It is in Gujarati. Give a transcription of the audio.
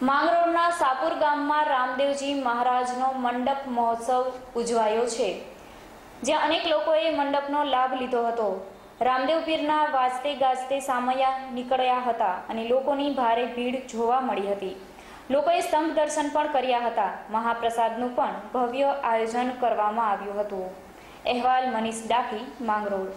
માંગરોળના સાપુર ગામમાં રામદેવજી મહારાજનો મંડપ મહોત્સવ ઉજવાયો છે, જ્યાં અનેક લોકોએ મંડપનો લાભ લીધો હતો. રામદેવ પીરના વાજતે ગાજતે સામૈયા નીકળ્યા હતા અને લોકોની ભારે ભીડ જોવા મળી હતી. લોકોએ સ્તંભ દર્શન પણ કર્યા હતા. મહાપ્રસાદનું પણ ભવ્ય આયોજન કરવામાં આવ્યું હતું. અહેવાલ મનીષ ડાકી માંગરોળ.